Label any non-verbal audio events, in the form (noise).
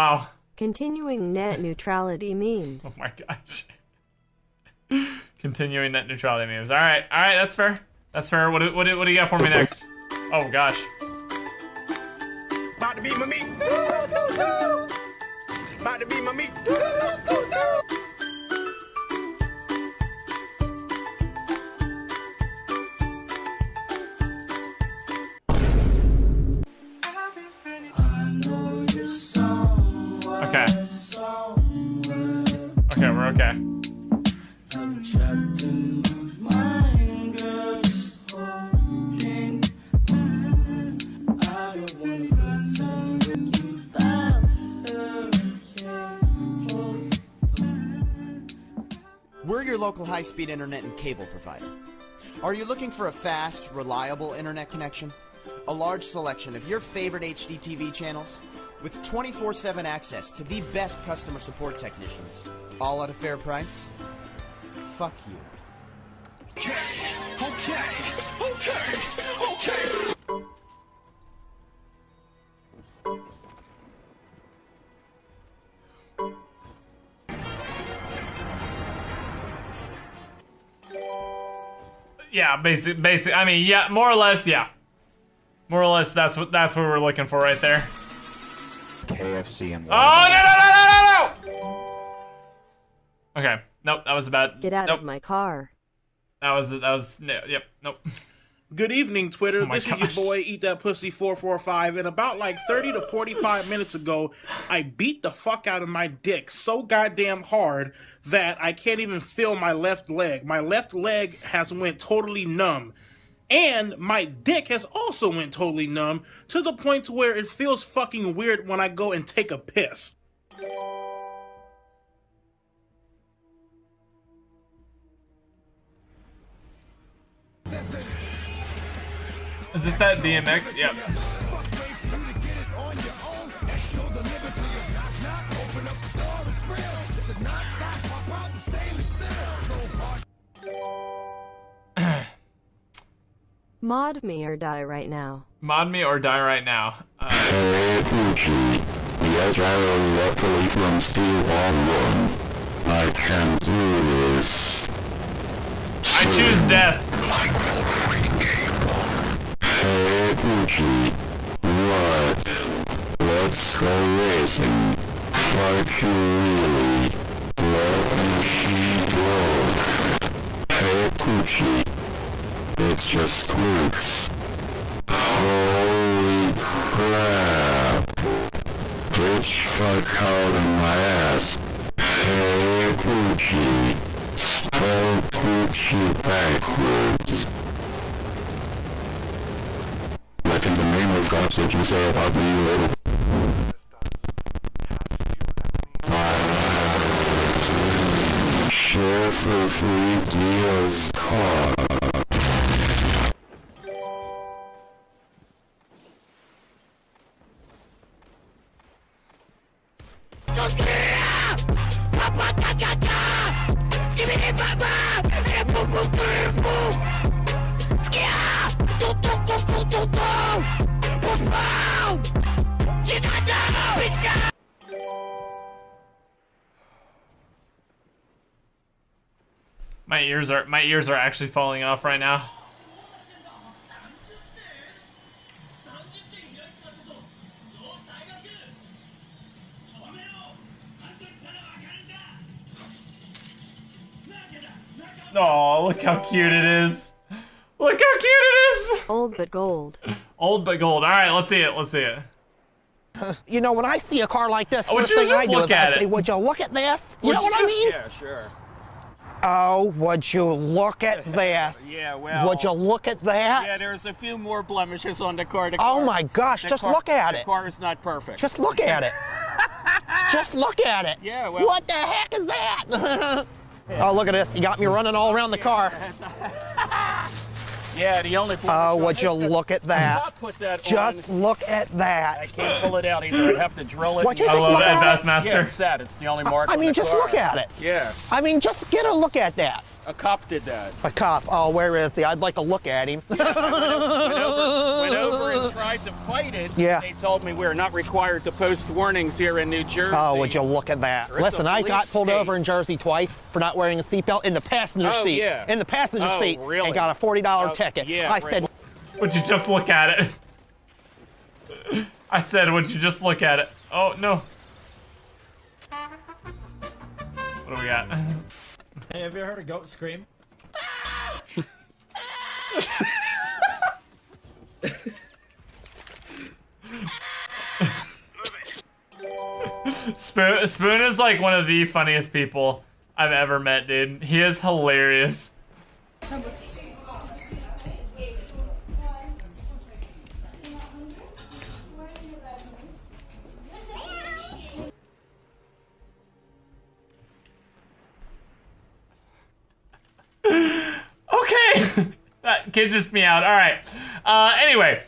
Wow. Continuing net neutrality memes. (laughs) Oh my gosh. Continuing net neutrality memes. All right, all right, that's fair. That's fair. What do, what do, what do you got for me next? Oh gosh. About to be my meat. About to be my meat. We're okay. We're your local high speed internet and cable provider. Are you looking for a fast, reliable internet connection? A large selection of your favorite HDTV channels? With 24 7 access to the best customer support technicians? All at a fair price? Fuck you. Yeah, basic, basic. I mean, yeah, more or less, yeah. More or less, that's what that's what we're looking for right there. KFC and Oh no no no no no no! Okay, nope, that was bad. Get out nope, of my car. that was that was no, yep, nope. (laughs) Good evening, Twitter. Oh my this is your boy Eat That Pussy four four five. And about like thirty to forty five minutes ago, I beat the fuck out of my dick so goddamn hard that I can't even feel my left leg. My left leg has went totally numb, and my dick has also went totally numb to the point to where it feels fucking weird when I go and take a piss. Is this that DMX? Yep. Mod me or die right now. Mod me or die right now. Uh, Yes, I was luckily from Steel Ball 1. I can do this. I choose death. Hey, Gucci. What? Let's go racing. Fuck you just Twix. Holy crap. Bitch fuck out of my ass. Hey, Gucci. Spell Gucci backwards. Like in the name of God, did you say about me, little? Share for free deals My ears are my ears are actually falling off right now. Oh, look how cute it is. Look how cute it is. Old but gold. (laughs) Old but gold. All right, let's see it. Let's see it. (laughs) You know, when I see a car like this, Oh, would first you thing just I do look is at I say, it? would you look at this? You Would know you what I mean? Yeah, sure. Oh, would you look at (laughs) this? Yeah, well- Would you look at that? Yeah, there's a few more blemishes on the car. The Oh my gosh, just car- look at it. the car is not perfect. Just look at it. Just look at it. Yeah, well- What the heck is that? oh, look at this. You got me running all around the car. Yeah, the only. Oh, would you look at that? Put that Just on. look at that. I can't pull it out either. I'd have to drill it. Would you I love look Ed at it? Bassmaster. Yeah, it's sad. It's the only mark. I mean, the just car. look at it. Yeah, I mean, just get a look at that. a cop did that. A cop. Oh, where is he? I'd like to look at him. Went over, went over and tried tried to fight it. Yeah. They told me we're not required to post warnings here in New Jersey. Oh, would you look at that? It's Listen, I got pulled state. over in Jersey twice for not wearing a seatbelt in the passenger Oh, seat. yeah. In the passenger Oh, seat. really? And got a $40 Oh, ticket. yeah, I right. said, Would you just look at it? I said, would you just look at it? Oh, no. What do we got? Hey, have you ever heard a goat scream? (laughs) Spoon, Spoon is like one of the funniest people I've ever met, dude. He is hilarious. (laughs) Okay. (laughs) that kid just me out. All right. Uh, anyway,